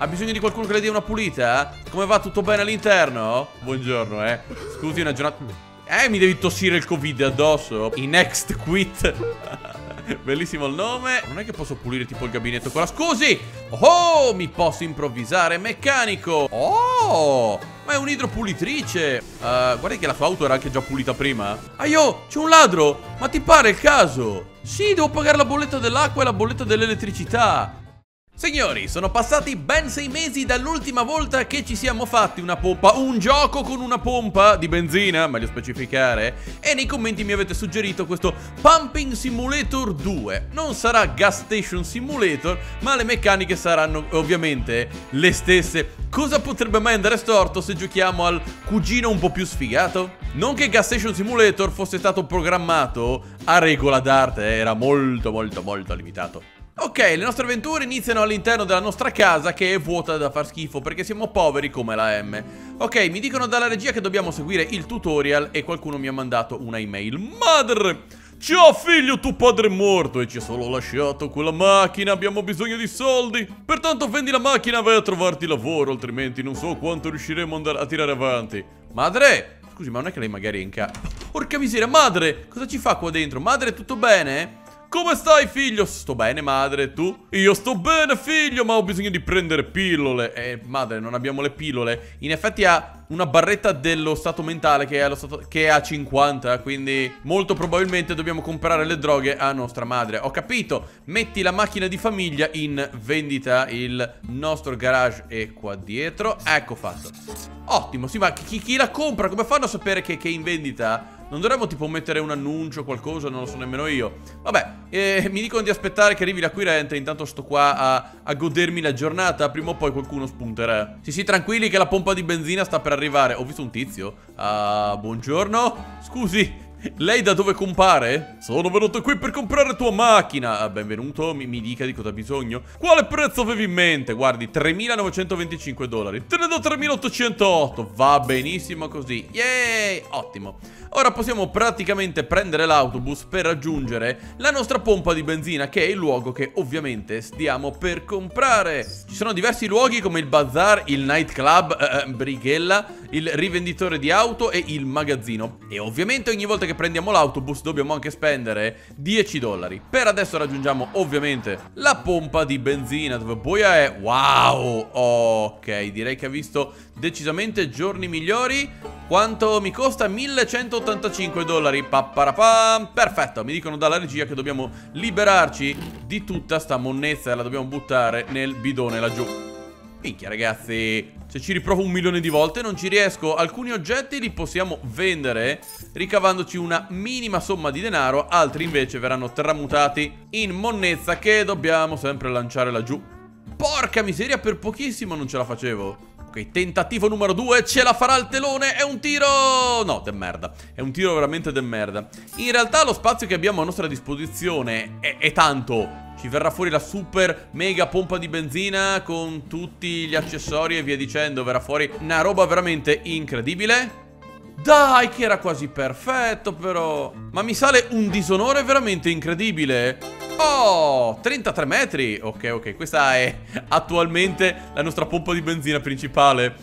Ha bisogno di qualcuno che le dia una pulita? Come va? Tutto bene all'interno? Buongiorno, eh. Scusi, una giornata... Eh, mi devi tossire il covid addosso? I next quit. Bellissimo il nome. Non è che posso pulire tipo il gabinetto con la... Scusi! Oh, mi posso improvvisare meccanico. Oh, ma è un'idropulitrice. Uh, guarda che la sua auto era anche già pulita prima. Aio, c'è un ladro. Ma ti pare il caso? Sì, devo pagare la bolletta dell'acqua e la bolletta dell'elettricità. Signori, sono passati ben sei mesi dall'ultima volta che ci siamo fatti una pompa, un gioco con una pompa di benzina, meglio specificare, e nei commenti mi avete suggerito questo Pumping Simulator 2. Non sarà Gas Station Simulator, ma le meccaniche saranno ovviamente le stesse. Cosa potrebbe mai andare storto se giochiamo al cugino un po' più sfigato? Non che Gas Station Simulator fosse stato programmato a regola d'arte, era molto molto molto limitato. Ok, le nostre avventure iniziano all'interno della nostra casa che è vuota da far schifo perché siamo poveri come la M. Ok, mi dicono dalla regia che dobbiamo seguire il tutorial e qualcuno mi ha mandato una email. Madre! Ciao figlio, tuo padre è morto e ci ha solo lasciato quella macchina, abbiamo bisogno di soldi. Pertanto vendi la macchina e vai a trovarti lavoro, altrimenti non so quanto riusciremo a tirare avanti. Madre! Scusi, ma non è che lei magari è in casa... Porca miseria, madre! Cosa ci fa qua dentro? Madre, tutto bene? Come stai figlio? Sto bene madre, tu? Io sto bene figlio, ma ho bisogno di prendere pillole. Eh, madre, non abbiamo le pillole. In effetti ha una barretta dello stato mentale che è, stato, che è a 50 Quindi molto probabilmente dobbiamo comprare le droghe a nostra madre. Ho capito, metti la macchina di famiglia in vendita. Il nostro garage è qua dietro. Ecco fatto Ottimo, sì ma chi, chi la compra? Come fanno a sapere che, che è in vendita? Non dovremmo tipo mettere un annuncio o qualcosa, non lo so nemmeno io. Vabbè, eh, mi dicono di aspettare che arrivi l'acquirente Intanto sto qua a, a, godermi la giornata Prima o poi qualcuno spunterà. Sì sì, tranquilli che la pompa di benzina sta per arrivare. Ho visto un tizio. Uh, Buongiorno. Scusi, lei da dove compare? Sono venuto qui per comprare tua macchina. Ah, Benvenuto, mi, mi, dica di cosa ha bisogno. Quale prezzo avevi in mente? Guardi, 3.925 dollari. Te ne do 3.808 Va benissimo così. Yay, ottimo Ora possiamo praticamente prendere l'autobus per raggiungere la nostra pompa di benzina Che è il luogo che ovviamente stiamo per comprare Ci sono diversi luoghi come il bazar, il nightclub, eh, eh Brighella Il rivenditore di auto e il magazzino E ovviamente ogni volta che prendiamo l'autobus dobbiamo anche spendere 10 dollari. Per adesso raggiungiamo ovviamente la pompa di benzina dove boia è... Wow! Ok, direi che ha visto decisamente giorni migliori. Quanto mi costa? 1185 dollari. Papparapam. Perfetto, mi dicono dalla regia che dobbiamo liberarci di tutta sta monnezza e la dobbiamo buttare nel bidone laggiù. Minchia ragazzi se ci riprovo un milione di volte non ci riesco Alcuni oggetti li possiamo vendere Ricavandoci una minima somma di denaro Altri invece verranno tramutati in monnezza Che dobbiamo sempre lanciare laggiù Porca miseria per pochissimo non ce la facevo Ok, tentativo numero due, ce la farà il telone, è un tiro... No, de merda, è un tiro veramente de merda In realtà lo spazio che abbiamo a nostra disposizione è, è tanto ci verrà fuori la super mega pompa di benzina con tutti gli accessori e via dicendo. Verrà fuori una roba veramente incredibile. Dai, che era quasi perfetto però. Ma mi sale un disonore veramente incredibile. Oh, 33 metri. Ok, ok, questa è attualmente la nostra pompa di benzina principale.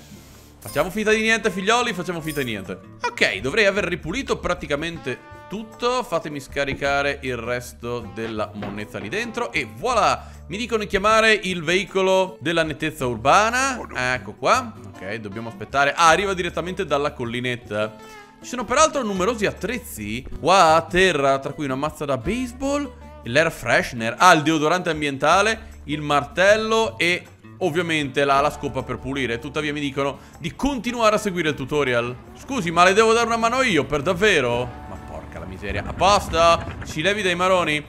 Facciamo finta di niente, figlioli, facciamo finta di niente. Ok, dovrei aver ripulito praticamente tutto Fatemi scaricare il resto della monnezza lì dentro E voilà Mi dicono di chiamare il veicolo della nettezza urbana. Ecco qua. Ok, dobbiamo aspettare. Ah, arriva direttamente dalla collinetta. Ci sono peraltro numerosi attrezzi. Qua a terra, tra cui una mazza da baseball L'air freshener Ah, il deodorante ambientale Il martello e ovviamente la, la, scopa per pulire. Tuttavia mi dicono di continuare a seguire il tutorial. Scusi ma le devo dare una mano io per davvero? Miseria. A posto? Ci levi dai maroni?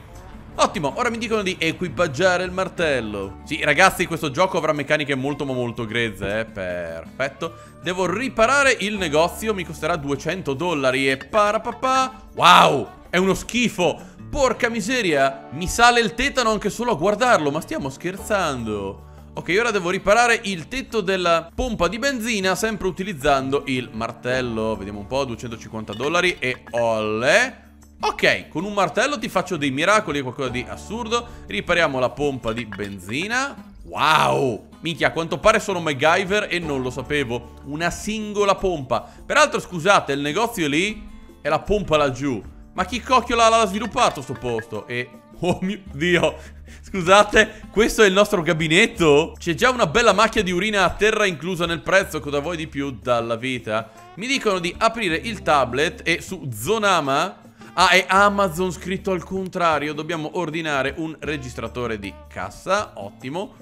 Ottimo, ora mi dicono di equipaggiare il martello. Sì, ragazzi, questo gioco avrà meccaniche molto ma molto grezze, eh. Perfetto. Devo riparare il negozio, mi costerà 200 dollari E parapapà. Wow, è uno schifo. Porca miseria, mi sale il tetano anche solo a guardarlo Ma stiamo scherzando Ok, ora devo riparare il tetto della pompa di benzina sempre utilizzando il martello. Vediamo un po', 250 dollari e olle. Ok, con un martello ti faccio dei miracoli, qualcosa di assurdo. Ripariamo la pompa di benzina. Wow! Minchia, a quanto pare sono MacGyver e non lo sapevo. Una singola pompa. Peraltro, scusate, il negozio lì è la pompa laggiù. Ma chi cocchio l'ha sviluppato sto posto? E... Oh mio Dio! Scusate, questo è il nostro gabinetto? C'è già una bella macchia di urina a terra inclusa nel prezzo, cosa vuoi di più dalla vita? Mi dicono di aprire il tablet e su Zonama... Ah, è Amazon scritto al contrario. Dobbiamo ordinare un registratore di cassa. Ottimo.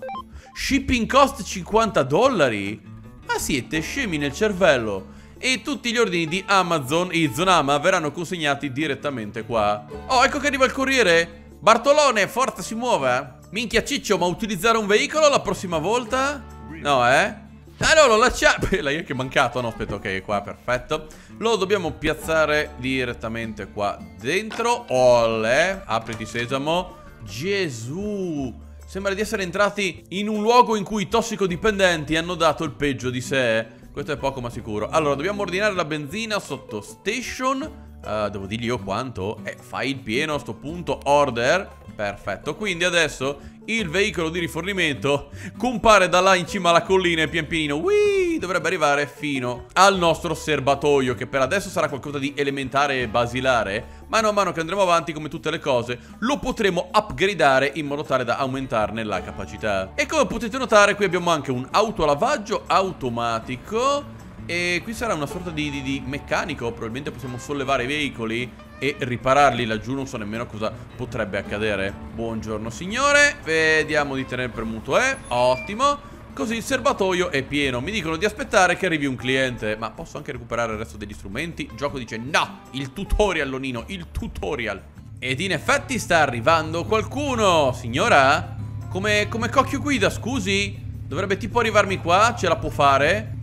Shipping cost 50 dollari? Ma siete scemi nel cervello. E tutti gli ordini di Amazon e Zonama verranno consegnati direttamente qua. Oh, ecco che arriva il corriere. Bartolone, forza si muove. Minchia Ciccio, ma utilizzare un veicolo la prossima volta? No, eh? Ah no, lo lasciamo L'hai anche mancato No, aspetta, ok, qua, perfetto. Lo dobbiamo piazzare direttamente qua dentro. Olle Apriti sesamo. Gesù Sembra di essere entrati in un luogo in cui i tossicodipendenti hanno dato il peggio di sé. Questo è poco ma sicuro. Allora, dobbiamo ordinare la benzina sotto station uh, Devo dirgli io quanto? Eh, fai il pieno a sto punto Order. Perfetto, quindi adesso il veicolo di rifornimento compare da là in cima alla collina e pian pianino Whee, dovrebbe arrivare fino al nostro serbatoio che per adesso sarà qualcosa di elementare e basilare Mano a mano che andremo avanti come tutte le cose lo potremo upgradare in modo tale da aumentarne la capacità. E come potete notare qui abbiamo anche un autolavaggio automatico e qui sarà una sorta di, di, di meccanico Probabilmente possiamo sollevare i veicoli e ripararli laggiù non so nemmeno cosa potrebbe accadere. Buongiorno signore. Vediamo di tenere premuto E Ottimo. Così il serbatoio è pieno. Mi dicono di aspettare che arrivi un cliente. Ma posso anche recuperare il resto degli strumenti? Il gioco dice no. Il tutorial Lonino Il tutorial. Ed in effetti sta arrivando qualcuno Signora? Come, come cocchio guida scusi? Dovrebbe tipo arrivarmi qua Ce la può fare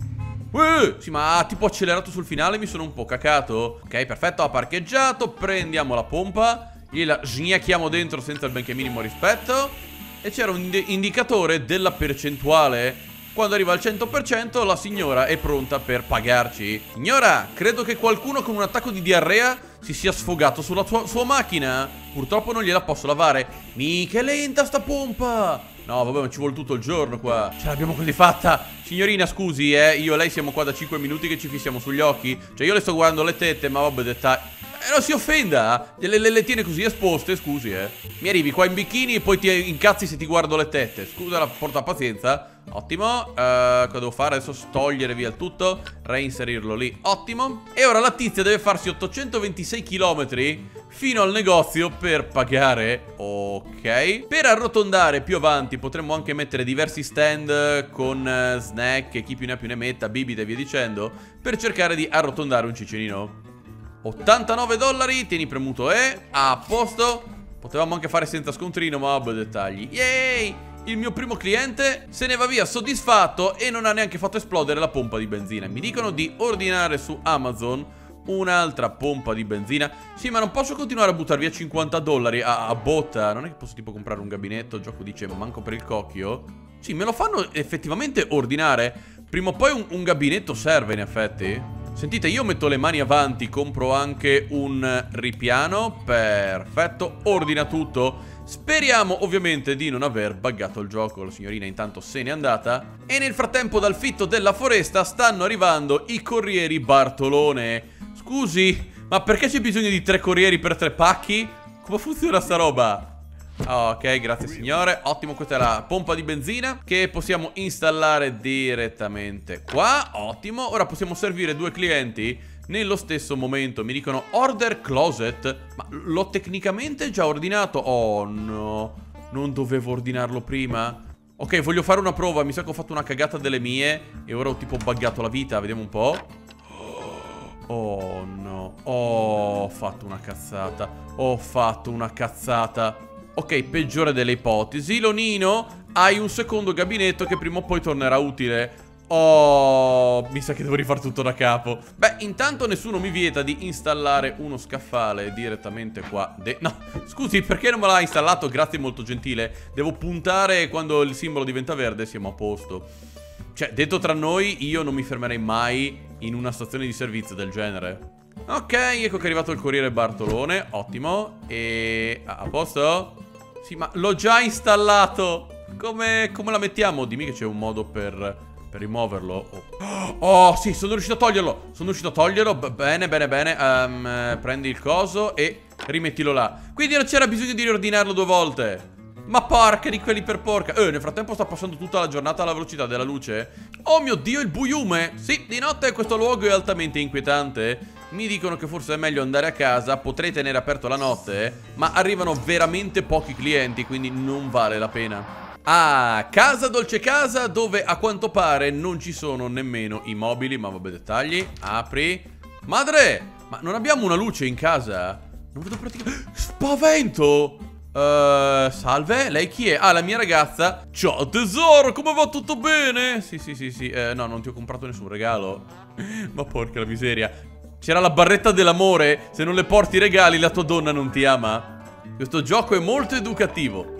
Uh, sì, ma ha tipo accelerato sul finale, mi sono un po' cacato. Ok, perfetto, ha parcheggiato, prendiamo la pompa, gliela sgnacchiamo dentro senza il benché minimo rispetto. E c'era un ind indicatore della percentuale. Quando arriva al 100% la signora è pronta per pagarci. Signora, credo che qualcuno con un attacco di diarrea si sia sfogato sulla sua macchina. Purtroppo non gliela posso lavare. Mica lenta sta pompa. No, vabbè, ma ci vuole tutto il giorno qua. Ce l'abbiamo così fatta. Signorina, scusi, eh. Io e lei siamo qua da 5 minuti che ci fissiamo sugli occhi. Cioè, io le sto guardando le tette, ma vabbè, dettagli. Eh, non si offenda. Le, le, le, tiene così esposte, scusi, eh. Mi arrivi qua in bikini e poi ti incazzi se ti guardo le tette. Scusa, la porta pazienza. Ottimo. Uh, cosa devo fare? Adesso togliere via il tutto. Reinserirlo lì. Ottimo. E ora la tizia deve farsi 826 km fino al negozio per pagare. Ok. Per arrotondare più avanti potremmo anche mettere diversi stand con uh, snack e chi più ne ha più ne metta, bibite e via dicendo, per cercare di arrotondare un cicinino. 89 dollari, tieni premuto E, a posto. Potevamo anche fare senza scontrino, ma vabbè dettagli. Yay! Il mio primo cliente se ne va via soddisfatto e non ha neanche fatto esplodere la pompa di benzina. Mi dicono di ordinare su Amazon un'altra pompa di benzina. Sì ma non posso continuare a buttare via 50 dollari a, a, botta. Non è che posso tipo comprare un gabinetto Il gioco dice manco per il cocchio? Sì me lo fanno effettivamente ordinare. Prima o poi un, un gabinetto serve in effetti. Sentite io metto le mani avanti Compro anche un ripiano. Perfetto Ordina tutto. Speriamo ovviamente di non aver buggato il gioco. La signorina intanto se n'è andata. E nel frattempo dal fitto della foresta stanno arrivando i corrieri Bartolone Scusi, ma perché c'è bisogno di tre corrieri per tre pacchi? Come funziona sta roba? Ok, grazie signore. Ottimo, questa è la pompa di benzina Che possiamo installare direttamente qua. Ottimo, ora possiamo servire due clienti Nello stesso momento. Mi dicono order closet. Ma l'ho tecnicamente già ordinato? Oh no. Non dovevo ordinarlo prima? Ok, voglio fare una prova. Mi sa che ho fatto una cagata delle mie E ora ho tipo buggato la vita. Vediamo un po' Oh no. Oh, Ho fatto una cazzata. Ho fatto una cazzata. Ok, peggiore delle ipotesi. Lonino, hai un secondo gabinetto che prima o poi tornerà utile. Oh, mi sa che devo rifare tutto da capo. Beh, intanto nessuno mi vieta di installare uno scaffale direttamente qua No, scusi, perché non me l'ha installato? Grazie, molto gentile. Devo puntare quando il simbolo diventa verde siamo a posto Cioè, detto tra noi, io non mi fermerei mai in una stazione di servizio del genere. Ok, ecco che è arrivato il corriere Bartolone, ottimo. E... a posto? Sì, ma l'ho già installato! Come, come la mettiamo? Dimmi che c'è un modo per, per rimuoverlo. Oh. oh. sì, sono riuscito a toglierlo. Sono riuscito a toglierlo. B bene, bene, bene. Um, prendi il coso e rimettilo là. Quindi non c'era bisogno di riordinarlo due volte. Ma porca di quelli per porca. Eh, nel frattempo sta passando tutta la giornata alla velocità della luce. Oh mio Dio, il buiume. Sì, di notte questo luogo è altamente inquietante. Mi dicono che forse è meglio andare a casa. Potrei tenere aperto la notte Ma arrivano veramente pochi clienti Quindi non vale la pena. Ah, casa dolce casa dove a quanto pare non ci sono nemmeno i mobili. Ma vabbè dettagli. Apri. Madre, ma non abbiamo una luce in casa? Non vedo praticamente... Spavento! Uh, salve, lei chi è? Ah, la mia ragazza Ciao tesoro, come va? Tutto bene? Sì, sì, sì, sì eh, No, non ti ho comprato nessun regalo Ma porca la miseria C'era la barretta dell'amore Se non le porti regali la tua donna non ti ama Questo gioco è molto educativo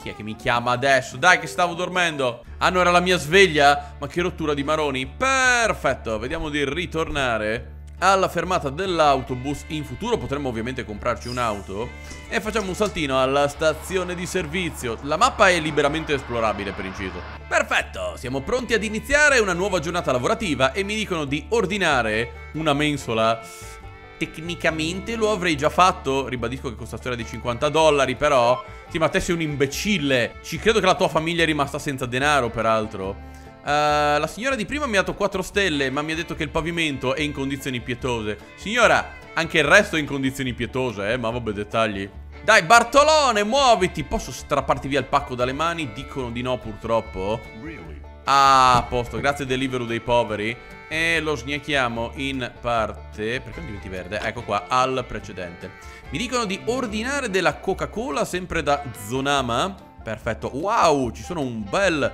Chi è che mi chiama adesso? Dai che stavo dormendo Ah, no, era la mia sveglia? Ma che rottura di maroni Perfetto, vediamo di ritornare alla fermata dell'autobus. In futuro potremmo ovviamente comprarci un'auto e facciamo un saltino alla stazione di servizio. La mappa è liberamente esplorabile per inciso. Perfetto siamo pronti ad iniziare una nuova giornata lavorativa e mi dicono di ordinare una mensola. Tecnicamente lo avrei già fatto ribadisco che costa storia di 50 dollari però sì ma te sei un imbecille. Ci credo che la tua famiglia è rimasta senza denaro peraltro Uh, la signora di prima mi ha dato 4 stelle, ma mi ha detto che il pavimento è in condizioni pietose. Signora, anche il resto è in condizioni pietose, eh, ma vabbè, dettagli. Dai, Bartolone, muoviti! Posso strapparti via il pacco dalle mani? Dicono di no, purtroppo. Ah, a posto, grazie Deliveroo dei poveri. E lo sgnacchiamo in parte, perché non diventi verde? Ecco qua, al precedente. Mi dicono di ordinare della Coca-Cola, sempre da Zonama. Perfetto. Wow, ci sono un bel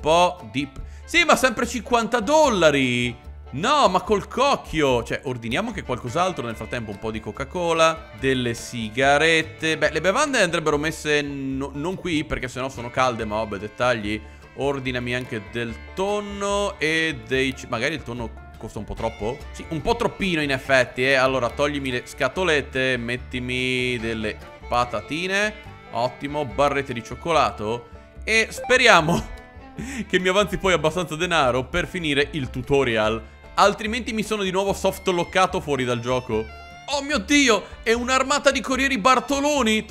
po' di... Sì, ma sempre 50 dollari! No, ma col cocchio! Cioè, ordiniamo anche qualcos'altro nel frattempo. Un po' di Coca-Cola, delle sigarette... Beh, le bevande andrebbero messe no, non qui, perché sennò sono calde, ma vabbè, dettagli. Ordinami anche del tonno e dei... Magari il tonno costa un po' troppo? Sì, un po' troppino in effetti, eh. Allora, toglimi le scatolette, mettimi delle patatine. Ottimo, barrette di cioccolato. E speriamo che mi avanzi poi abbastanza denaro per finire il tutorial. Altrimenti mi sono di nuovo soft lockato fuori dal gioco. Oh mio Dio, è un'armata di corrieri Bartoloni!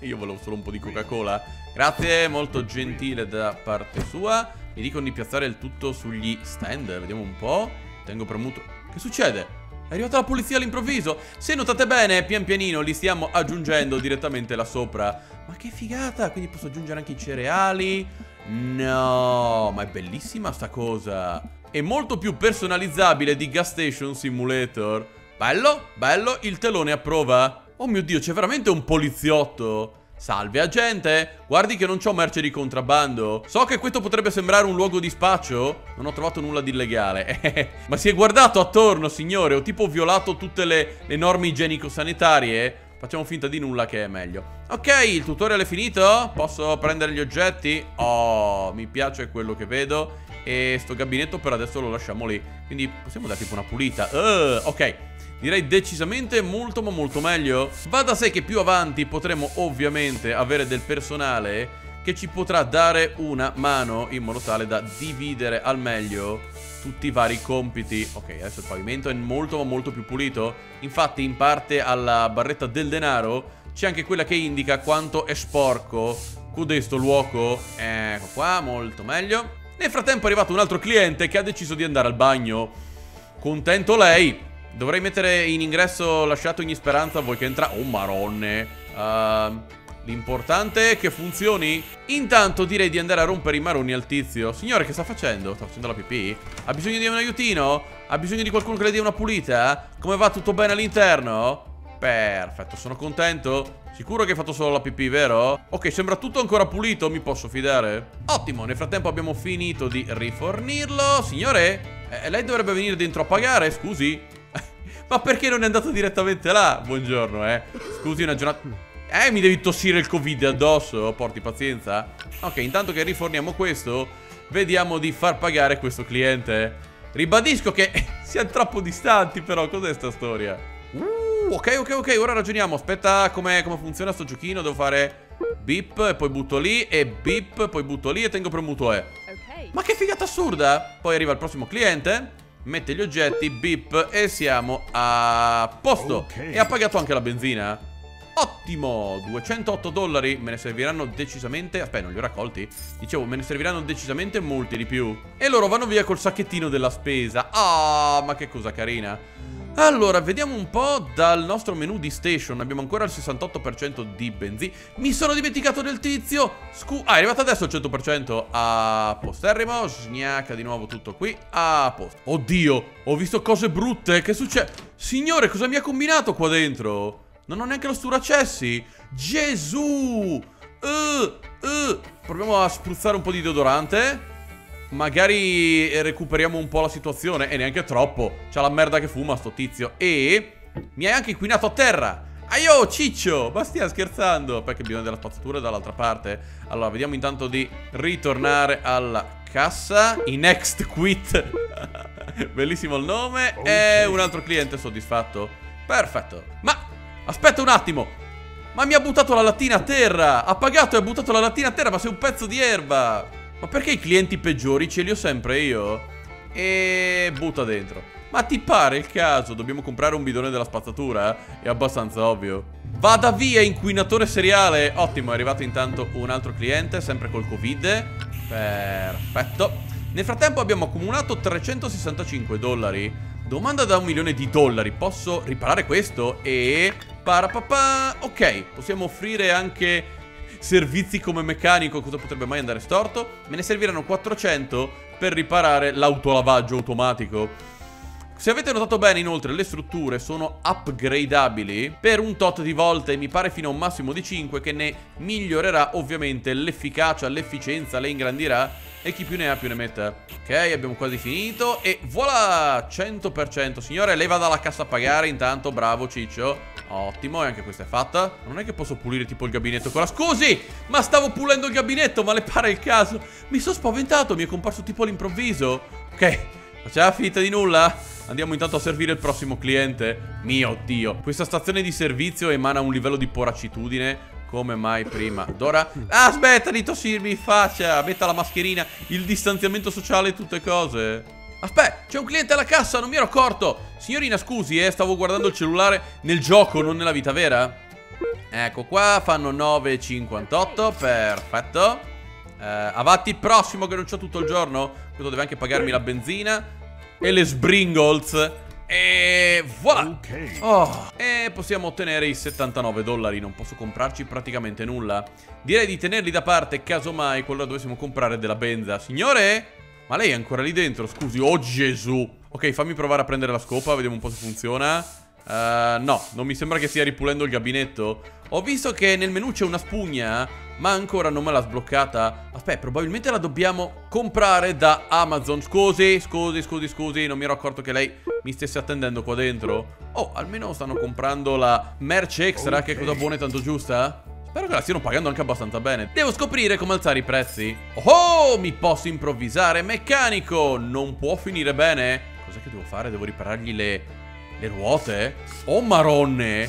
Io volevo solo un po' di Coca-Cola. Grazie, molto gentile da parte sua. Mi dicono di piazzare il tutto sugli stand, vediamo un po'. Tengo premuto. Che succede? È arrivata la polizia all'improvviso. Se notate bene, pian pianino li stiamo aggiungendo direttamente là sopra. Ma che figata! Quindi posso aggiungere anche i cereali. No, ma è bellissima sta cosa. È molto più personalizzabile di Gas Station Simulator. Bello, bello, il telone approva. Oh mio Dio, c'è veramente un poliziotto. Salve agente, guardi che non c'ho merce di contrabbando. So che questo potrebbe sembrare un luogo di spaccio? Non ho trovato nulla di illegale. Ma si è guardato attorno signore Ho tipo violato tutte le, le norme igienico-sanitarie. Facciamo finta di nulla che è meglio. Ok, il tutorial è finito? Posso prendere gli oggetti? Oh, mi piace quello che vedo. E sto gabinetto per adesso lo lasciamo lì. Quindi possiamo dare tipo una pulita. Uh, Ok Direi decisamente molto ma molto meglio. Va da sé che più avanti potremo ovviamente avere del personale che ci potrà dare una mano in modo tale da dividere al meglio tutti i vari compiti. Ok, adesso il pavimento è molto ma molto più pulito. Infatti in parte alla barretta del denaro c'è anche quella che indica quanto è sporco Codesto luogo Ecco qua, molto meglio. Nel frattempo è arrivato un altro cliente che ha deciso di andare al bagno. Contento lei Dovrei mettere in ingresso lasciato ogni speranza voi che entra... Oh maronne uh, L'importante è che funzioni Intanto direi di andare a rompere i maroni al tizio Signore che sta facendo? Sta facendo la pipì? Ha bisogno di un aiutino? Ha bisogno di qualcuno che le dia una pulita? Come va? Tutto bene all'interno? Perfetto, sono contento Sicuro che hai fatto solo la pipì, vero? Ok, sembra tutto ancora pulito, mi posso fidare? Ottimo, nel frattempo abbiamo finito di rifornirlo Signore, eh, lei dovrebbe venire dentro a pagare, scusi Ma perché non è andato direttamente là? Buongiorno, eh Scusi, una giornata... Eh, mi devi tossire il covid addosso? Porti pazienza Ok, intanto che riforniamo questo Vediamo di far pagare questo cliente Ribadisco che siamo troppo distanti però Cos'è sta storia? Uh ok, ok, ok, ora ragioniamo. Aspetta come funziona sto giochino. Devo fare Bip, e poi butto lì e bip, poi butto lì e tengo premuto E. Okay. Ma che figata assurda! Poi arriva il prossimo cliente, mette gli oggetti, bip e siamo a posto. Okay. E ha pagato anche la benzina. Ottimo, 208 dollari, me ne serviranno decisamente, aspetta non li ho raccolti, dicevo me ne serviranno decisamente molti di più. E loro vanno via col sacchettino della spesa, ah ma che cosa carina. Allora, vediamo un po' dal nostro menu di station. Abbiamo ancora il 68% di benzina Mi sono dimenticato del tizio. Scu Ah, è arrivato adesso il 100% A posterrimo Sgnacca di nuovo tutto qui. A posto. Oddio, ho visto cose brutte. Che succede? Signore, cosa mi ha combinato qua dentro? Non ho neanche lo sturacessi. Gesù! Uh, uh. Proviamo a spruzzare un po' di deodorante Magari recuperiamo un po' la situazione E neanche troppo. C'ha la merda che fuma sto tizio. E mi hai anche inquinato a terra. Aio ciccio! Ma stiamo scherzando? Perché bisogna della spazzatura dall'altra parte. Allora vediamo intanto di ritornare alla cassa. I next quit. Bellissimo il nome. Okay. E un altro cliente soddisfatto. Perfetto. Ma aspetta un attimo. Ma mi ha buttato la lattina a terra. Ha pagato e ha buttato la lattina a terra Ma sei un pezzo di erba ma perché i clienti peggiori ce li ho sempre io? E butta dentro. Ma ti pare il caso? Dobbiamo comprare un bidone della spazzatura? È abbastanza ovvio. Vada via, inquinatore seriale! Ottimo, è arrivato intanto un altro cliente, sempre col Covid. Perfetto. Nel frattempo abbiamo accumulato 365 dollari. Domanda da un milione di dollari. Posso riparare questo? E... Parapapà... Ok, possiamo offrire anche servizi come meccanico, cosa potrebbe mai andare storto? Me ne serviranno 400 per riparare l'autolavaggio automatico. Se avete notato bene inoltre le strutture sono upgradabili per un tot di volte, mi pare fino a un massimo di 5 che ne migliorerà ovviamente l'efficacia, l'efficienza, le ingrandirà e chi più ne ha più ne metta. Ok, abbiamo quasi finito e voilà, 100%. Signore, lei va dalla cassa a pagare intanto, bravo Ciccio. Ottimo, e anche questa è fatta. Non è che posso pulire tipo il gabinetto con la... Scusi! Ma stavo pulendo il gabinetto, ma le pare il caso. Mi sono spaventato, mi è comparso tipo all'improvviso. Ok, faceva finita di nulla? Andiamo intanto a servire il prossimo cliente. Mio Dio. Questa stazione di servizio emana un livello di poracitudine come mai prima Dora Aspetta di tossirmi in faccia Metta la mascherina Il distanziamento sociale e tutte cose Aspetta, c'è un cliente alla cassa, non mi ero accorto. Signorina, scusi, eh, stavo guardando il cellulare nel gioco, non nella vita vera? Ecco qua, fanno 9,58, perfetto. Eh, Avanti, prossimo che non c'ho tutto il giorno? Questo deve anche pagarmi la benzina E le sbringles. E voilà. Oh, E possiamo ottenere i 79 dollari Non posso comprarci praticamente nulla. Direi di tenerli da parte Casomai qualora dovessimo comprare della benza. Signore? Ma lei è ancora lì dentro, scusi. Oh Gesù. Ok, fammi provare a prendere la scopa, vediamo un po' se funziona. Uh, no, non mi sembra che stia ripulendo il gabinetto. Ho visto che nel menu c'è una spugna, ma ancora non me l'ha sbloccata. Aspetta, probabilmente la dobbiamo comprare da Amazon. Scusi, scusi, scusi, scusi, non mi ero accorto che lei mi stesse attendendo qua dentro. Oh, almeno stanno comprando la merce extra, okay. che è cosa buona e tanto giusta. Spero che la stiano pagando anche abbastanza bene. Devo scoprire come alzare i prezzi. Oh, mi posso improvvisare meccanico. Non può finire bene. Cos'è che devo fare? Devo riparargli le, le ruote? Oh, maronne.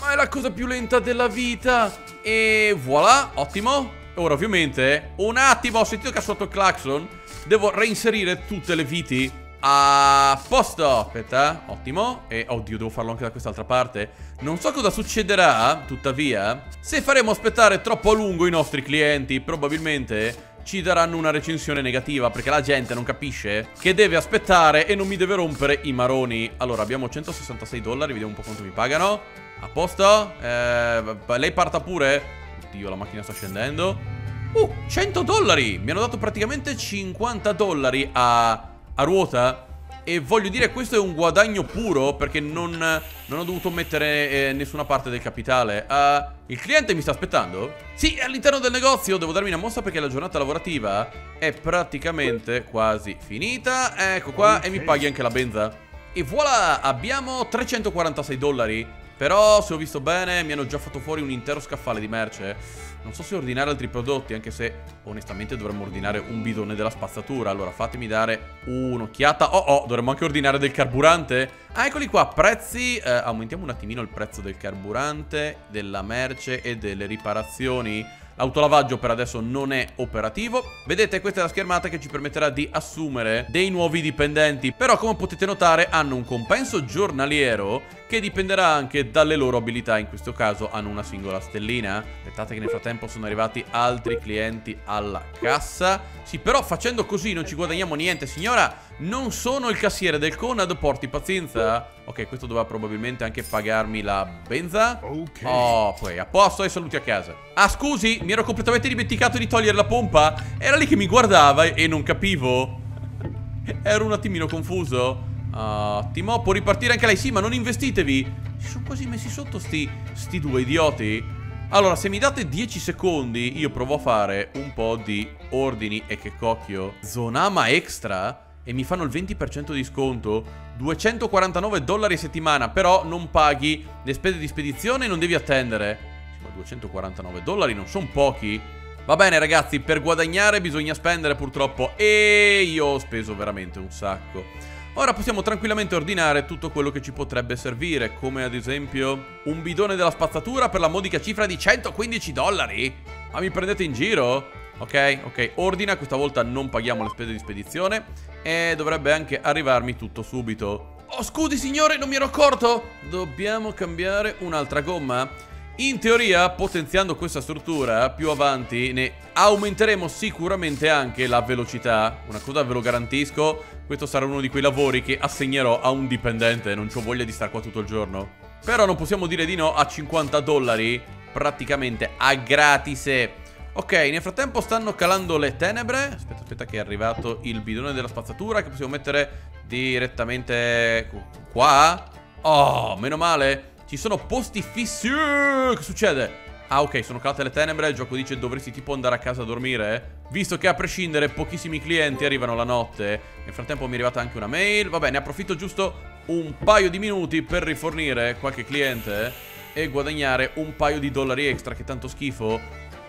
Ma è la cosa più lenta della vita. E voilà, ottimo. Ora, ovviamente, un attimo, ho sentito che ha sotto il clacson. Devo reinserire tutte le viti a posto, aspetta, ottimo E oddio, devo farlo anche da quest'altra parte Non so cosa succederà, tuttavia Se faremo aspettare troppo a lungo i nostri clienti Probabilmente ci daranno una recensione negativa Perché la gente non capisce che deve aspettare e non mi deve rompere i maroni Allora, abbiamo 166 dollari, vediamo un po' quanto mi pagano A posto? Eh, lei parta pure? Oddio, la macchina sta scendendo Uh, 100 dollari! Mi hanno dato praticamente 50 dollari a a ruota e voglio dire questo è un guadagno puro perché non, non ho dovuto mettere eh, nessuna parte del capitale. Uh, Il cliente mi sta aspettando? Sì, all'interno del negozio devo darmi una mossa perché la giornata lavorativa è praticamente quasi finita. Ecco qua okay. e mi paghi anche la benza. E voilà, abbiamo 346 dollari. Però se ho visto bene mi hanno già fatto fuori un intero scaffale di merce Non so se ordinare altri prodotti, anche se onestamente dovremmo ordinare un bidone della spazzatura. Allora fatemi dare un'occhiata. Oh oh, dovremmo anche ordinare del carburante. Ah, eccoli qua, prezzi. Eh, aumentiamo un attimino il prezzo del carburante, della merce e delle riparazioni. L'autolavaggio per adesso non è operativo. Vedete, questa è la schermata che ci permetterà di assumere dei nuovi dipendenti. Però, come potete notare, hanno un compenso giornaliero che dipenderà anche dalle loro abilità. In questo caso hanno una singola stellina. Aspettate che nel frattempo sono arrivati altri clienti alla cassa. Sì, però facendo così non ci guadagniamo niente. Signora, non sono il cassiere del Conad, porti pazienza. Ok, questo doveva probabilmente anche pagarmi la benza. Ok. Oh, poi a posto e saluti a casa. Ah, scusi, mi ero completamente dimenticato di togliere la pompa. Era lì che mi guardava e non capivo. Ero un attimino confuso. Ottimo, può ripartire anche lei. Sì, ma non investitevi. Si sono quasi messi sotto sti, sti due idioti. Allora, se mi date 10 secondi, io provo a fare un po' di ordini e che cocchio. Zonama extra? E mi fanno il 20% di sconto 249 dollari a settimana Però non paghi le spese di spedizione non devi attendere Sì, ma 249 dollari non sono pochi Va bene ragazzi, per guadagnare bisogna spendere purtroppo E io ho speso veramente un sacco Ora possiamo tranquillamente ordinare tutto quello che ci potrebbe servire, come ad esempio un bidone della spazzatura per la modica cifra di 115 dollari. Ma mi prendete in giro? Ok, ok, ordina, questa volta non paghiamo le spese di spedizione e dovrebbe anche arrivarmi tutto subito. Oh, scusi signore, non mi ero accorto! Dobbiamo cambiare un'altra gomma? In teoria, potenziando questa struttura, più avanti ne aumenteremo sicuramente anche la velocità. Una cosa ve lo garantisco, questo sarà uno di quei lavori che assegnerò a un dipendente, non ho voglia di stare qua tutto il giorno. Però non possiamo dire di no a 50 dollari, praticamente a gratis. Ok, nel frattempo stanno calando le tenebre. Aspetta, aspetta che è arrivato il bidone della spazzatura che possiamo mettere direttamente qua. Oh, meno male. Ci sono posti fissi Che succede? Ah ok, sono calate le tenebre Il gioco dice dovresti tipo andare a casa a dormire. Visto che a prescindere pochissimi clienti arrivano la notte Nel frattempo mi è arrivata anche una mail. Vabbè, ne approfitto giusto un paio di minuti Per rifornire qualche cliente E guadagnare un paio di dollari extra Che tanto schifo.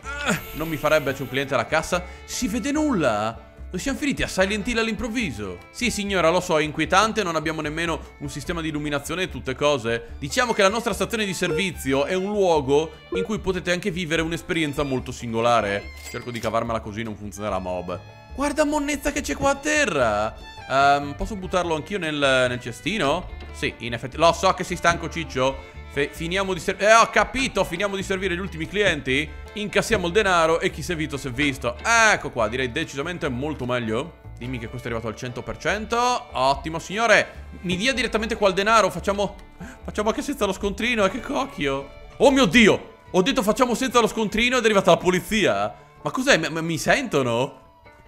Ah, Non mi farebbe, c'è un cliente alla cassa. Si vede nulla dove siamo finiti? A Silent Hill all'improvviso? Sì, signora, lo so, è inquietante, non abbiamo nemmeno un sistema di illuminazione e tutte cose. Diciamo che la nostra stazione di servizio è un luogo in cui potete anche vivere un'esperienza molto singolare. Cerco di cavarmela così, non funzionerà mob. Guarda monnezza che c'è qua a terra! Um, posso buttarlo anch'io nel, nel cestino? Sì, in effetti. Lo so che sei stanco, ciccio. Fe finiamo di servire... Eh, ho capito! Finiamo di servire gli ultimi clienti? Incassiamo il denaro e chi si è visto si è visto. Ecco qua, direi decisamente molto meglio. Dimmi che questo è arrivato al 100%. Ottimo, signore. Mi dia direttamente qua il denaro. Facciamo... Facciamo anche senza lo scontrino. Eh, che cocchio. Oh mio Dio! Ho detto facciamo senza lo scontrino ed è arrivata la polizia. Ma cos'è? Mi, mi sentono?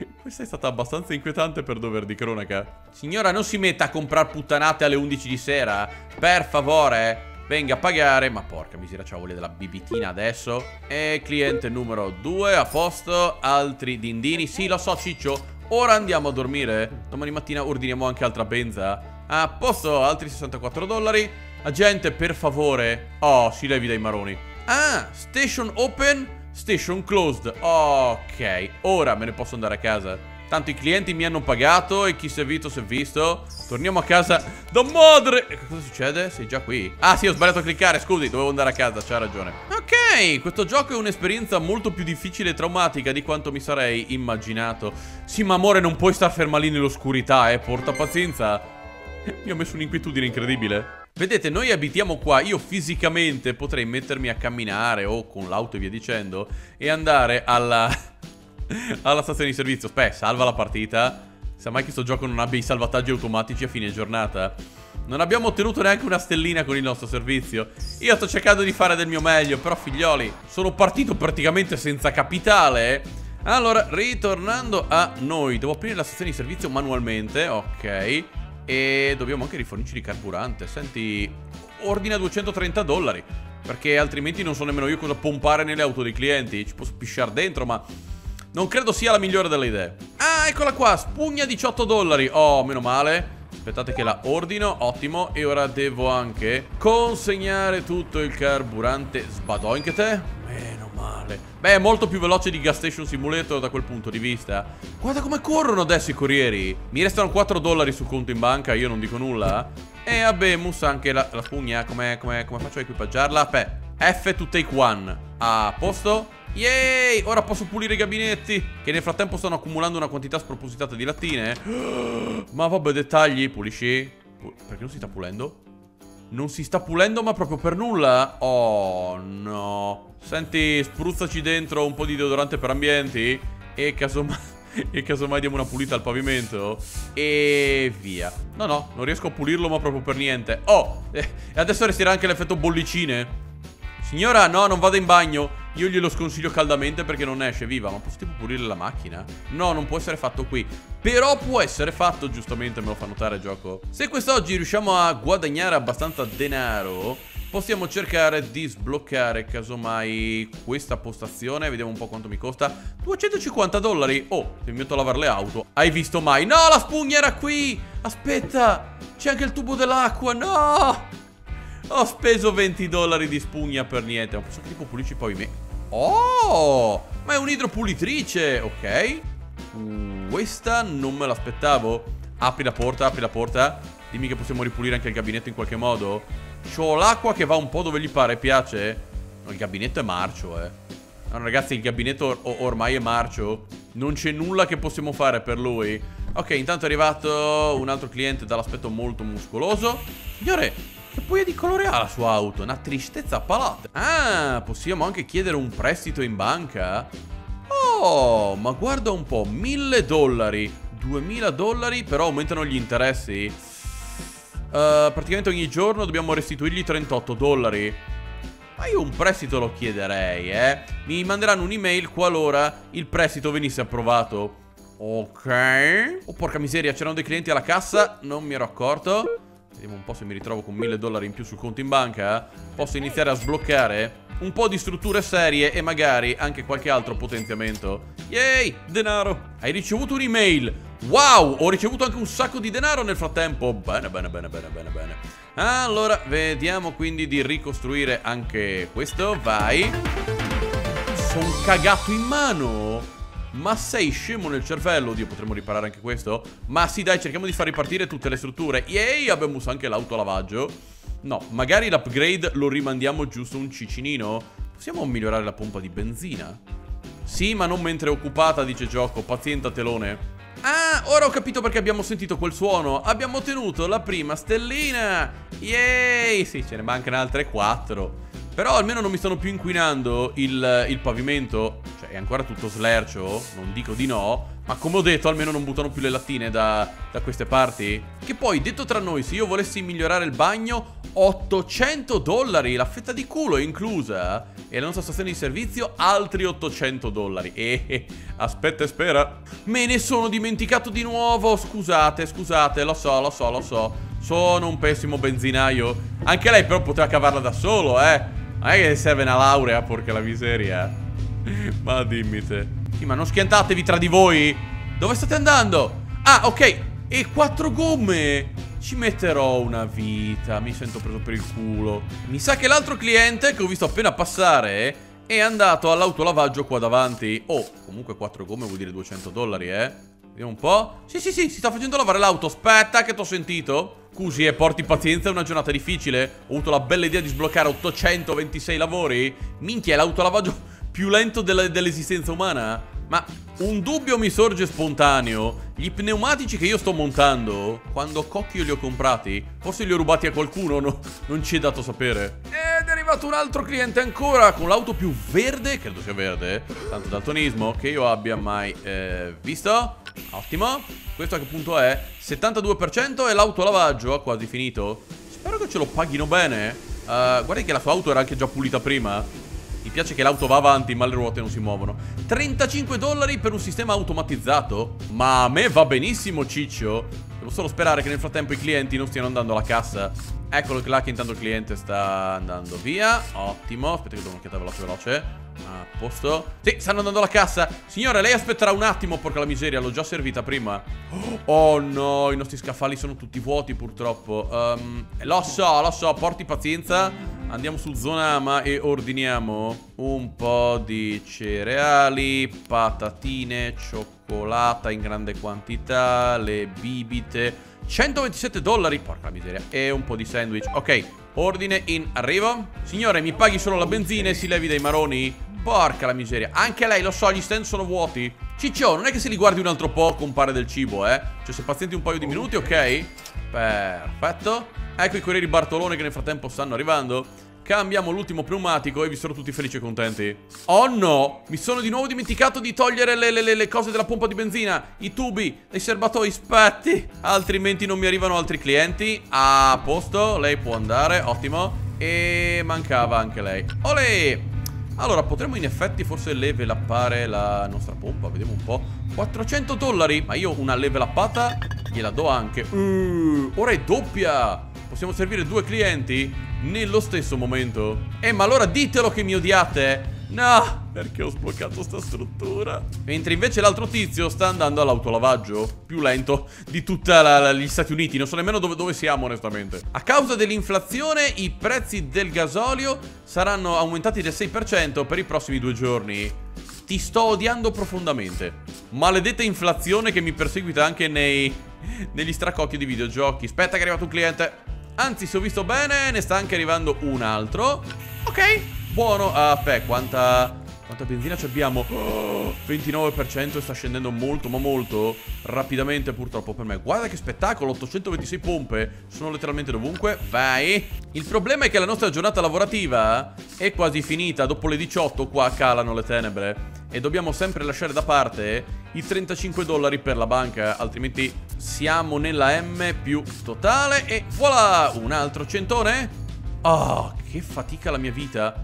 Questa è stata abbastanza inquietante per dover di cronaca. Signora, non si metta a comprare puttanate alle 11 di sera. Per favore. Venga a pagare. Ma porca miseria c'ha voglia della bibitina adesso. E cliente numero 2 A posto. Altri dindini. Sì lo so Ciccio. Ora andiamo a dormire. Domani mattina ordiniamo anche altra benza. A posto Altri 64 dollari. Agente per favore. Oh si levi dai maroni. Ah Station open Station closed Ok Ora me ne posso andare a casa Tanto i clienti mi hanno pagato e chi si è visto si è visto. Torniamo a casa da madre. E cosa succede? Sei già qui? Ah sì, ho sbagliato a cliccare, scusi, dovevo andare a casa, c'ha ragione. Ok, questo gioco è un'esperienza molto più difficile e traumatica di quanto mi sarei immaginato. Sì, ma amore, non puoi star ferma lì nell'oscurità, eh, porta pazienza. Mi ho messo un'inquietudine incredibile. Vedete, noi abitiamo qua, io fisicamente potrei mettermi a camminare o con l'auto e via dicendo e andare alla alla stazione di servizio. Aspetta, salva la partita. Sa mai che sto gioco non abbia i salvataggi automatici a fine giornata. Non abbiamo ottenuto neanche una stellina con il nostro servizio. Io sto cercando di fare del mio meglio, però figlioli, sono partito praticamente senza capitale. Allora, ritornando a noi, devo aprire la stazione di servizio manualmente, ok. E dobbiamo anche rifornirci di carburante. Senti, ordina 230 dollari. Perché altrimenti non so nemmeno io cosa pompare nelle auto dei clienti. Ci posso pisciare dentro, ma non credo sia la migliore delle idee Ah, eccola qua, spugna 18 dollari Oh, meno male Aspettate che la ordino, ottimo E ora devo anche consegnare tutto il carburante Sbadoinkete Meno male male. Beh, è molto più veloce di Gas Station Simulator da quel punto di vista. Guarda come corrono adesso i corrieri. Mi restano 4 dollari sul conto in banca, io non dico nulla. E vabbè, Mus anche la, la spugna. Come, come, come faccio a equipaggiarla? Beh, F to take one. A posto? Yay! Ora posso pulire i gabinetti Che nel frattempo stanno accumulando una quantità spropositata di lattine Ma vabbè, dettagli Pulisci Perché non si sta pulendo? Non si sta pulendo ma proprio per nulla. Oh no. Senti, spruzzaci dentro un po' di deodorante per ambienti E casomai e casomai diamo una pulita al pavimento E via. No no, non riesco a pulirlo ma proprio per niente. Oh, e adesso resterà anche l'effetto bollicine. Signora, no, non vado in bagno. Io glielo sconsiglio caldamente perché non esce viva. Ma posso tipo pulire la macchina? No, non può essere fatto qui. Però può essere fatto, giustamente me lo fa notare il gioco. Se quest'oggi riusciamo a guadagnare abbastanza denaro, possiamo cercare di sbloccare casomai questa postazione. Vediamo un po' quanto mi costa. 250 dollari. Oh, se mi metto a lavare le auto. Hai visto mai? No, la spugna era qui. Aspetta, c'è anche il tubo dell'acqua. No. Ho speso 20 dollari di spugna per niente. Ma posso tipo pulisci poi me. Oh! Ma è un'idropulitrice, ok. Questa non me l'aspettavo. Apri la porta, apri la porta. Dimmi che possiamo ripulire anche il gabinetto in qualche modo. C'ho l'acqua che va un po' dove gli pare, piace? No, il gabinetto è marcio, eh. No, ragazzi, il gabinetto or ormai è marcio. Non c'è nulla che possiamo fare per lui. Ok, intanto è arrivato un altro cliente dall'aspetto molto muscoloso. Signore, che poi di colore ha la sua auto? Una tristezza palata. Ah, possiamo anche chiedere un prestito in banca? Oh, ma guarda un po', 1000 dollari. 2000 dollari, però aumentano gli interessi. Uh, praticamente ogni giorno dobbiamo restituirgli 38 dollari. Ma io un prestito lo chiederei, eh. Mi manderanno un'email qualora il prestito venisse approvato. Ok. Oh, porca miseria, c'erano dei clienti alla cassa, non mi ero accorto. Vediamo un po' se mi ritrovo con 1000 dollari in più sul conto in banca. Posso iniziare a sbloccare un po' di strutture serie e magari anche qualche altro potenziamento. Yay, denaro. Hai ricevuto un'email. Wow, ho ricevuto anche un sacco di denaro nel frattempo. Bene, bene, bene, bene, bene, bene. Allora, vediamo quindi di ricostruire anche questo. Vai. Sono cagato in mano. Ma sei scemo nel cervello? Oddio, potremmo riparare anche questo? Ma sì, dai, cerchiamo di far ripartire tutte le strutture. Yay, abbiamo usato anche l'autolavaggio. No, magari l'upgrade lo rimandiamo giusto un cicinino. Possiamo migliorare la pompa di benzina? Sì, ma non mentre è occupata, dice gioco. Pazienta telone. Ah, ora ho capito perché abbiamo sentito quel suono. Abbiamo ottenuto la prima stellina. Yay! Sì, ce ne mancano altre quattro. Però almeno non mi stanno più inquinando il, il pavimento. Cioè è ancora tutto slercio Non dico di no Ma come ho detto almeno non buttano più le lattine da, da queste parti. Che poi detto tra noi Se io volessi migliorare il bagno 800 dollari La fetta di culo è inclusa E la nostra stazione di servizio altri 800 dollari. E eh, aspetta e spera. Me ne sono dimenticato di nuovo. Scusate scusate lo so lo so lo so. Sono un pessimo benzinaio. Anche lei però poteva cavarla da solo eh non è che serve una laurea, porca la miseria. ma dimmi te. Sì, ma non schiantatevi tra di voi. Dove state andando? Ah, ok. E quattro gomme. Ci metterò una vita. Mi sento preso per il culo. Mi sa che l'altro cliente che ho visto appena passare è andato all'autolavaggio qua davanti. Oh, comunque quattro gomme vuol dire 200 dollari, eh. Vediamo un po'. Sì, sì, sì, si sta facendo lavare l'auto. Aspetta che t'ho sentito. Scusi, eh, porti pazienza, è una giornata difficile. Ho avuto la bella idea di sbloccare 826 lavori. Minchia, è l'autolavaggio più lento dell'esistenza umana. Ma un dubbio mi sorge spontaneo. Gli pneumatici che io sto montando, quando cocchio li ho comprati, forse li ho rubati a qualcuno, no? non ci è dato sapere. Ed è arrivato un altro cliente ancora, con l'auto più verde, credo sia verde, tanto daltonismo, che io abbia mai eh, visto. Ottimo. Questo a che punto è? 72% e l'autolavaggio ha quasi finito. Spero che ce lo paghino bene. Uh, guardi che la sua auto era anche già pulita prima. Mi piace che l'auto va avanti ma le ruote non si muovono. 35 dollari per un sistema automatizzato? Ma a me va benissimo ciccio. Devo solo sperare che nel frattempo i clienti non stiano andando alla cassa. Eccolo là che intanto il cliente sta andando via. Ottimo. Aspetta che do un'occhiata veloce veloce A posto? Sì, stanno andando alla cassa. Signore, lei aspetterà un attimo Porca la miseria, l'ho già servita prima. Oh no, i nostri scaffali sono tutti vuoti purtroppo. Um, Lo so, lo so, porti pazienza. Andiamo su Zonama e ordiniamo un po' di cereali, patatine, cioccolata in grande quantità, le bibite. 127 dollari, porca miseria, e un po' di sandwich. Ok, ordine in arrivo. Signore, mi paghi solo la benzina e si levi dai maroni? Porca la miseria. Anche lei, lo so, gli stand sono vuoti. Ciccio, non è che se li guardi un altro po' compare del cibo, eh? Cioè, se pazienti un paio di minuti, ok? Perfetto. Ecco i corrieri Bartolone che nel frattempo stanno arrivando Cambiamo l'ultimo pneumatico e vi sono tutti felici e contenti Oh no, mi sono di nuovo dimenticato di togliere le, le, le cose della pompa di benzina I tubi, i serbatoi, aspetti Altrimenti non mi arrivano altri clienti A posto, lei può andare, ottimo E mancava anche lei Olè allora, potremmo in effetti forse level uppare la nostra pompa, vediamo un po'. 400 dollari, ma io una level uppata gliela do anche. Uh, ora è doppia! Possiamo servire due clienti nello stesso momento. Eh, ma allora ditelo che mi odiate! No, perché ho sbloccato sta struttura? Mentre invece l'altro tizio sta andando all'autolavaggio Più lento di tutti gli Stati Uniti. Non so nemmeno dove, dove siamo onestamente. A causa dell'inflazione i prezzi del gasolio saranno aumentati del 6% per i prossimi due giorni. Ti sto odiando profondamente. Maledetta inflazione che mi perseguita anche nei, negli stracocchi di videogiochi. Aspetta che è arrivato un cliente Anzi se ho visto bene ne sta anche arrivando un altro Ok Buono, ah, beh, quanta... Quanta benzina ci abbiamo? Oh, 29% e sta scendendo molto, ma molto rapidamente purtroppo per me. Guarda che spettacolo, 826 pompe, sono letteralmente dovunque. Vai! Il problema è che la nostra giornata lavorativa è quasi finita. Dopo le 18 qua calano le tenebre. E dobbiamo sempre lasciare da parte i 35 dollari per la banca, altrimenti siamo nella M più totale. E voilà, un altro centone. Oh, che fatica la mia vita.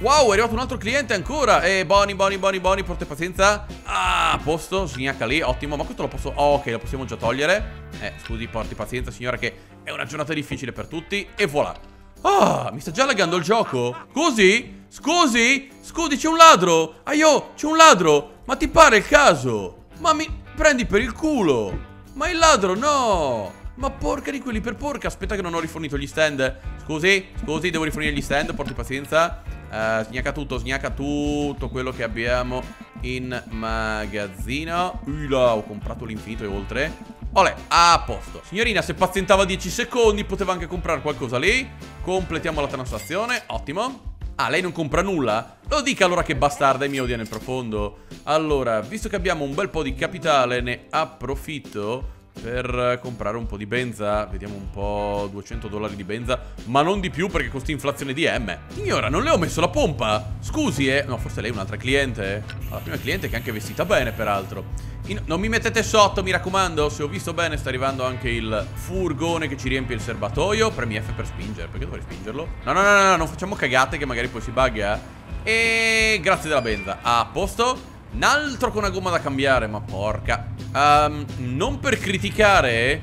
Wow, è arrivato un altro cliente ancora eh, boni, boni, boni, boni, porte pazienza Ah, a posto, sgnacca lì, ottimo Ma questo lo posso... Oh, ok, lo possiamo già togliere Eh, scusi, porti pazienza, signora, che è una giornata difficile per tutti E voilà Ah, mi sta già laggando il gioco Scusi? Scusi? Scusi, c'è un ladro! Aio, c'è un ladro! Ma ti pare il caso? Ma mi prendi per il culo! Ma il ladro, no! Ma porca di quelli per porca Aspetta che non ho rifornito gli stand. Scusi, scusi, devo rifornire gli stand Porti pazienza. Uh, Sgnacca tutto, sgnacca tutto quello che abbiamo in magazzino. Ula, ho comprato l'infinito e oltre. Olè, a posto. Signorina, se pazientava 10 secondi Poteva anche comprare qualcosa lì. Completiamo la transazione, ottimo Ah, lei non compra nulla? Lo dica allora che bastarda e mi odia nel profondo Allora, visto che abbiamo un bel po' di capitale Ne approfitto per comprare un po' di benza. Vediamo un po', 200 dollari di benza Ma non di più perché costa inflazione di M. Signora, non le ho messo la pompa? Scusi, eh. No, forse lei è un'altra cliente La prima cliente che è anche vestita bene, peraltro. In... Non mi mettete sotto, mi raccomando. Se ho visto bene sta arrivando anche il furgone che ci riempie il serbatoio. Premi F per spingere, perché dovrei spingerlo? No, no, no, no, no non facciamo cagate che magari poi si bugga E grazie della benza. A posto un altro con una gomma da cambiare, ma porca. Um, non per criticare,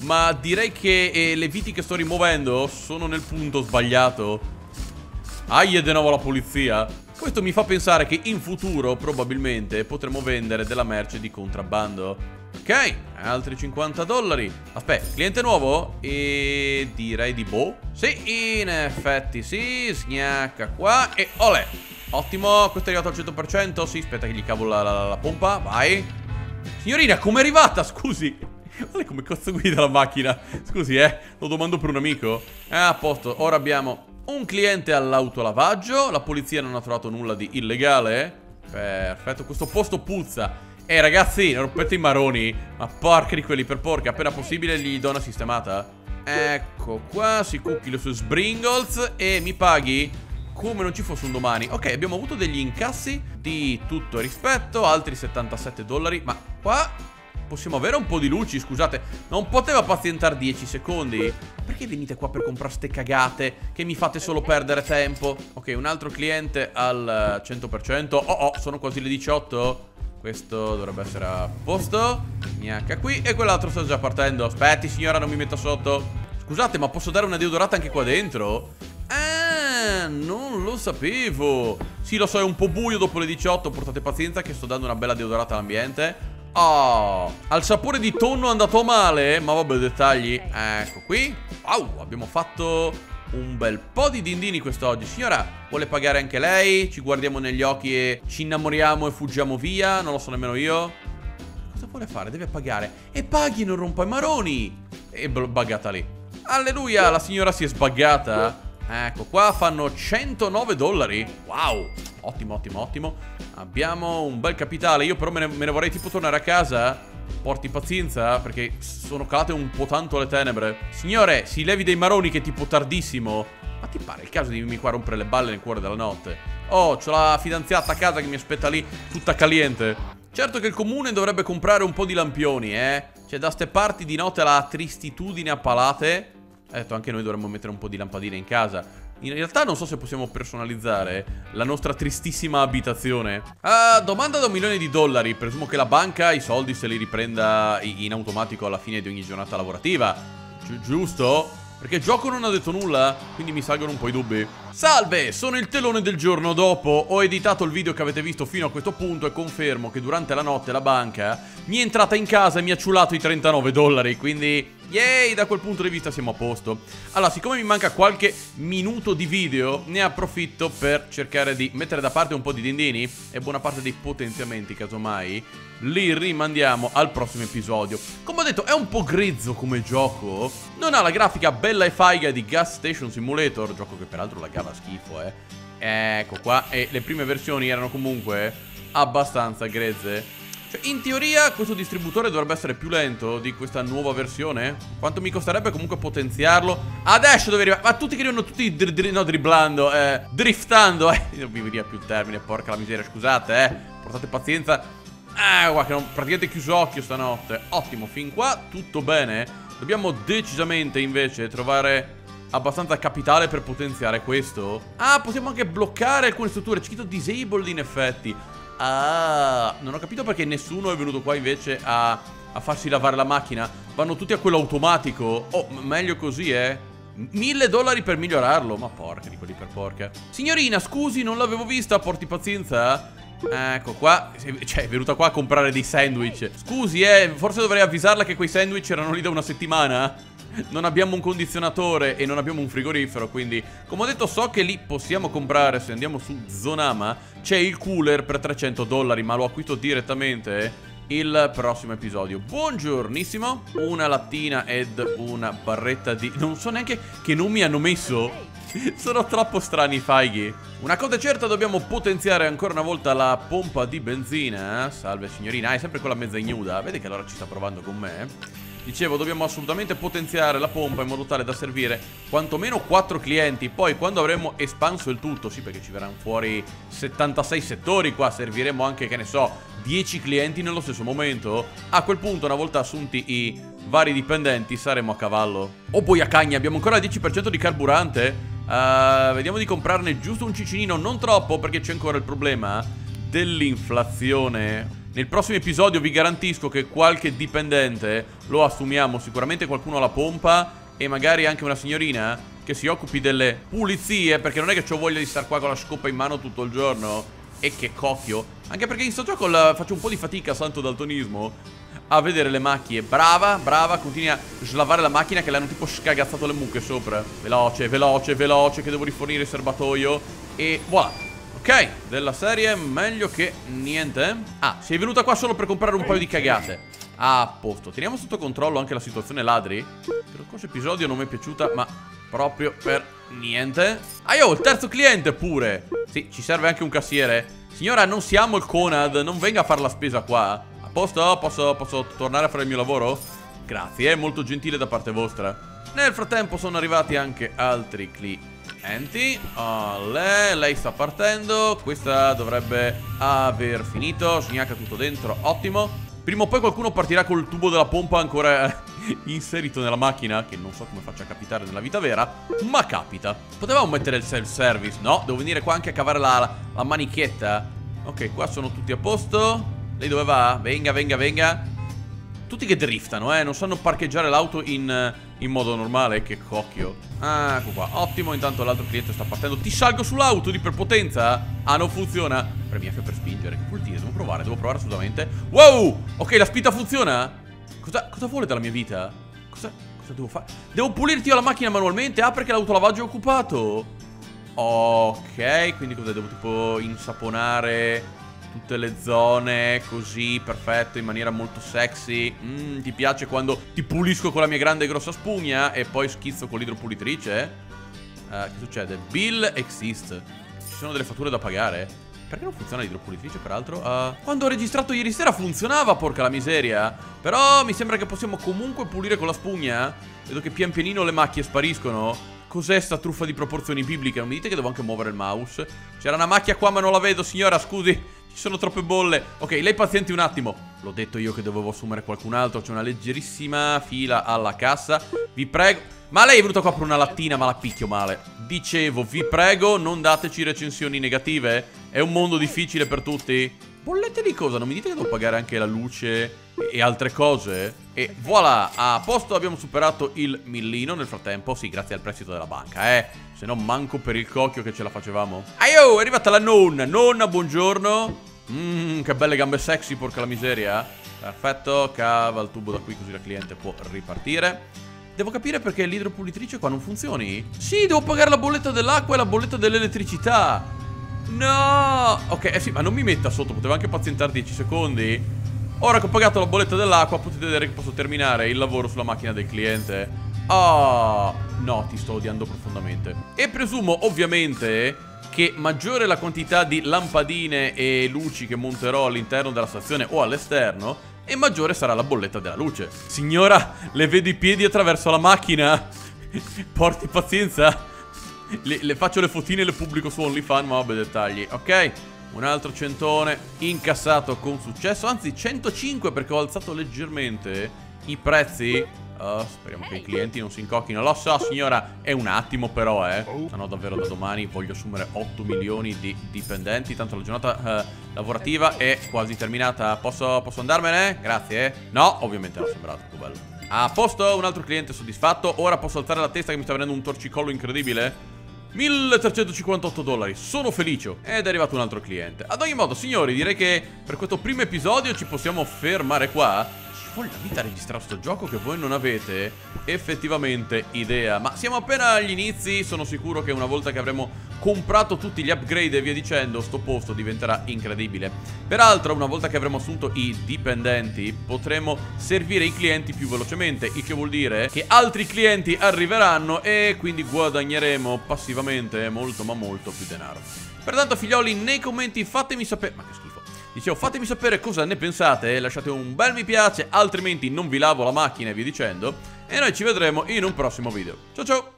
ma direi che eh, le viti che sto rimuovendo sono nel punto sbagliato. Aia di nuovo la polizia. Questo mi fa pensare che in futuro probabilmente potremo vendere della merce di contrabbando. Ok, altri 50 dollari. Aspetta, cliente nuovo? E direi di boh. Sì, in effetti sì, sgnacca qua e olè. Ottimo, questo è arrivato al 100% Sì, aspetta che gli cavo la, la, la pompa Vai. Signorina, come è arrivata? Scusi. Guarda come cazzo guida la macchina. Scusi, eh Lo domando per un amico. Eh, a posto Ora abbiamo un cliente all'autolavaggio. La polizia non ha trovato nulla di illegale. Perfetto Questo posto puzza. Eh, ragazzi, non rompete i maroni Ma porca di quelli per porca Appena possibile gli do una sistemata. Ecco qua Si cucchi le sue sbringles E mi paghi come non ci fosse un domani. Ok, abbiamo avuto degli incassi di tutto rispetto Altri 77 dollari Ma qua possiamo avere un po' di luci, scusate. Non poteva pazientare 10 secondi. Perché venite qua per comprare ste cagate Che mi fate solo perdere tempo? Ok, un altro cliente al 100% Oh oh, sono quasi le 18 questo dovrebbe essere a posto. Gnacca qui. E quell'altro sta già partendo. Aspetti signora non mi metta sotto. Scusate ma posso dare una deodorata anche qua dentro? Ah non lo sapevo. Sì, lo so, è un po' buio dopo le 18. Portate pazienza che sto dando una bella deodorata all'ambiente. Oh, al sapore di tonno è andato male. Ma vabbè, dettagli. Ecco qui. Wow, abbiamo fatto un bel po' di dindini quest'oggi Signora, vuole pagare anche lei? Ci guardiamo negli occhi e ci innamoriamo e fuggiamo via? Non lo so nemmeno io Cosa vuole fare? Deve pagare E paghi, non rompa i maroni E buggata lì Alleluia, la signora si è sbaggata Ecco qua, fanno 109 dollari. Wow, ottimo, ottimo, ottimo. Abbiamo un bel capitale. Io però me ne, me ne vorrei tipo tornare a casa. Porti pazienza perché sono calate un po' tanto le tenebre. Signore, si levi dei maroni che è tipo tardissimo. Ma ti pare il caso di venirmi qua a rompere le balle nel cuore della notte? Oh, c'ho la fidanzata a casa che mi aspetta lì tutta caliente. Certo che il comune dovrebbe comprare un po' di lampioni, eh. Cioè da ste parti di notte la tristitudine a palate Ha detto anche noi dovremmo mettere un po' di lampadine in casa in realtà non so se possiamo personalizzare la nostra tristissima abitazione. Uh, domanda da un milione di dollari. Presumo che la banca i soldi se li riprenda in automatico alla fine di ogni giornata lavorativa. Gi giusto? Perché il gioco non ha detto nulla, quindi mi salgono un po' i dubbi. Salve, sono il telone del giorno dopo. Ho editato il video che avete visto fino a questo punto e confermo che durante la notte la banca mi è entrata in casa e mi ha ciulato i 39 dollari, quindi Yay, da quel punto di vista siamo a posto. Allora, siccome mi manca qualche minuto di video, ne approfitto per cercare di mettere da parte un po' di dindini e buona parte dei potenziamenti, casomai, li rimandiamo al prossimo episodio. Come ho detto, è un po' grezzo come gioco. Non ha la grafica bella e faiga di Gas Station Simulator, gioco che peraltro la gava schifo, eh. Ecco qua, e le prime versioni erano comunque abbastanza grezze. Cioè, in teoria questo distributore dovrebbe essere più lento di questa nuova versione. Quanto mi costerebbe comunque potenziarlo? Adesso dove arrivare? Ma tutti che arrivano tutti dri dri no, driblando, eh, driftando. Eh, non mi veniva più il termine, porca la miseria, scusate, eh. Portate pazienza. Ah, guarda che non praticamente chiuso occhio stanotte. Ottimo, fin qua tutto bene. Dobbiamo decisamente invece trovare abbastanza capitale per potenziare questo. Ah, possiamo anche bloccare alcune strutture. C'è scritto disabled in effetti. Ah, non ho capito perché nessuno è venuto qua invece a, a farsi lavare la macchina. Vanno tutti a quello automatico. Oh, meglio così, eh. Mille dollari per migliorarlo. Ma porca di quelli per porca. Signorina, scusi, non l'avevo vista. Porti pazienza. Ecco qua. Cioè, è venuta qua a comprare dei sandwich. Scusi, eh. Forse dovrei avvisarla che quei sandwich erano lì da una settimana non abbiamo un condizionatore e non abbiamo un frigorifero, quindi come ho detto so che lì possiamo comprare, se andiamo su Zonama, c'è il cooler per 300 dollari, ma lo acquisto direttamente il prossimo episodio. Buongiornissimo, una lattina ed una barretta di... Non so neanche che nomi hanno messo. Sono troppo strani i faighi. Una cosa certa, dobbiamo potenziare ancora una volta la pompa di benzina. Salve signorina, ah, è sempre quella mezza ignuda. Vedi che allora ci sta provando con me. Dicevo, dobbiamo assolutamente potenziare la pompa in modo tale da servire quantomeno 4 clienti. Poi, quando avremo espanso il tutto, sì, perché ci verranno fuori 76 settori qua, serviremo anche, che ne so, 10 clienti nello stesso momento. A quel punto, una volta assunti i vari dipendenti, saremo a cavallo. O poi a cagna, abbiamo ancora il 10% di carburante. Uh, vediamo di comprarne giusto un cicinino, non troppo, perché c'è ancora il problema dell'inflazione nel prossimo episodio vi garantisco che qualche dipendente lo assumiamo, sicuramente qualcuno alla pompa e magari anche una signorina che si occupi delle pulizie, perché non è che ho voglia di stare qua con la scopa in mano tutto il giorno. E che cocchio. Anche perché in sto gioco la, faccio un po' di fatica, santo daltonismo, a vedere le macchie. Brava, brava, continui a slavare la macchina che le hanno tipo scagazzato le mucche sopra. Veloce, veloce, veloce, che devo rifornire il serbatoio. E voilà. Ok, della serie meglio che niente. Ah, sei venuta qua solo per comprare un paio di cagate. Ah, a posto. Teniamo sotto controllo anche la situazione ladri? Per questo episodio non mi è piaciuta Ma proprio per niente. Ah, io ho il terzo cliente pure. Sì, ci serve anche un cassiere. Signora, non siamo il Conad. Non venga a fare la spesa qua. A posto? Posso, posso tornare a fare il mio lavoro? Grazie, è molto gentile da parte vostra. Nel frattempo sono arrivati anche altri clienti Enti Olè, lei sta partendo Questa dovrebbe aver finito Sgnacca tutto dentro, ottimo. Prima o poi qualcuno partirà col tubo della pompa ancora inserito nella macchina Che non so come faccia a capitare nella vita vera Ma capita. Potevamo mettere il self-service, no? Devo venire qua anche a cavare la, la manichetta. Ok, qua sono tutti a posto. Lei dove va? Venga, venga, venga. Tutti che driftano, eh? Non sanno parcheggiare l'auto in in modo normale, che cocchio. Ah, ecco qua, ottimo, intanto l'altro cliente sta partendo. Ti salgo sull'auto di iperpotenza? Ah, non funziona. Premi F per spingere, che vuol dire? Devo provare, devo provare assolutamente. Wow, ok, la spinta funziona? Cosa, cosa vuole dalla mia vita? Cosa, cosa devo fare? Devo pulirti io la macchina manualmente? Ah, perché l'autolavaggio è occupato. Ok, quindi cosa devo tipo insaponare tutte le zone così, perfetto, in maniera molto sexy. Mm, ti piace quando ti pulisco con la mia grande e grossa spugna e poi schizzo con l'idropulitrice? Uh, che succede? Bill exist. Ci sono delle fatture da pagare? Perché non funziona l'idropulitrice, peraltro? Uh, quando ho registrato ieri sera funzionava, porca la miseria. Però mi sembra che possiamo comunque pulire con la spugna. Vedo che pian pianino le macchie spariscono. Cos'è sta truffa di proporzioni bibliche? Non mi dite che devo anche muovere il mouse? C'era una macchia qua ma non la vedo, signora, scusi. Ci sono troppe bolle. Ok, lei pazienti un attimo. L'ho detto io che dovevo assumere qualcun altro. C'è una leggerissima fila alla cassa. Vi prego... Ma lei è venuta qua per una lattina, ma la picchio male. Dicevo, vi prego, non dateci recensioni negative. È un mondo difficile per tutti. Bollette di cosa? Non mi dite che devo pagare anche la luce e altre cose? E voilà, a posto abbiamo superato il millino nel frattempo. Sì, grazie al prestito della banca, eh. Se no manco per il cocchio che ce la facevamo. Aio, è arrivata la nonna. Nonna, buongiorno. Mmm, che belle gambe sexy, porca la miseria. Perfetto, cava il tubo da qui così la cliente può ripartire. Devo capire perché l'idropulitrice qua non funzioni. Sì, devo pagare la bolletta dell'acqua e la bolletta dell'elettricità. No! Ok, eh sì, ma non mi metta sotto, potevo anche pazientare 10 secondi. Ora che ho pagato la bolletta dell'acqua, potete vedere che posso terminare il lavoro sulla macchina del cliente. Oh, no, ti sto odiando profondamente. E presumo, ovviamente, che maggiore la quantità di lampadine e luci che monterò all'interno della stazione o all'esterno, e maggiore sarà la bolletta della luce. Signora, le vedo i piedi attraverso la macchina. Porti pazienza. Le, le, faccio le fotine e le pubblico su OnlyFans, ma vabbè dettagli. Ok, un altro centone incassato con successo. Anzi, 105 perché ho alzato leggermente i prezzi. Uh, speriamo che i clienti non si incocchino. Lo so, signora, è un attimo però, eh. Se no, davvero da domani voglio assumere 8 milioni di dipendenti. Tanto la giornata uh, lavorativa è quasi terminata. Posso, posso andarmene? Grazie. Eh. No, ovviamente non sembra tutto bello. A posto, un altro cliente soddisfatto. Ora posso alzare la testa che mi sta venendo un torcicollo incredibile. 1358 dollari, sono felice Ed è arrivato un altro cliente. Ad ogni modo, signori, direi che per questo primo episodio ci possiamo fermare qua voglia vita registrare sto gioco che voi non avete effettivamente idea. Ma siamo appena agli inizi, sono sicuro che una volta che avremo comprato tutti gli upgrade e via dicendo Sto posto diventerà incredibile. Peraltro una volta che avremo assunto i dipendenti Potremo servire i clienti più velocemente Il che vuol dire che altri clienti arriveranno E quindi guadagneremo passivamente molto ma molto più denaro. Pertanto figlioli nei commenti fatemi sapere Ma che schifo Dicevo, fatemi sapere cosa ne pensate, lasciate un bel mi piace, altrimenti non vi lavo la macchina e via dicendo. E noi ci vedremo in un prossimo video. Ciao ciao!